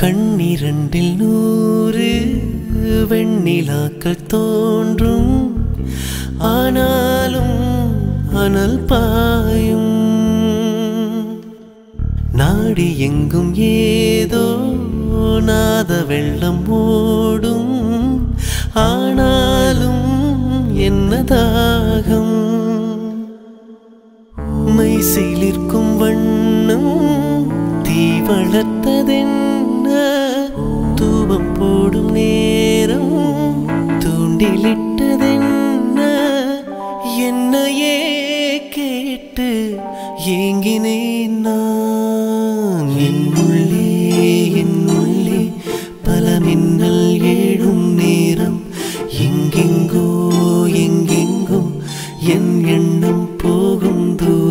கண்ணிரண்டில் நூறு வெண்ணிலாக்கள் தோன்றும். ஆனாலும் அனல் பாயும். நாடி எங்கும் ஏதோ நாத வெள்ளம் ஓடும். ஆனாலும் என்ன தாகம்? மை வண்ணம் தீ வளர்த்ததென்ன சொல்லிட்டதென்ன? என்னையே கேட்டு ஏங்கினேன் நான். என் உள்ளே என் உள்ளே பல மின்னல் ஏழும் நேரம். எங்கெங்கோ எங்கெங்கோ என் எண்ணம் போகும் தூரம்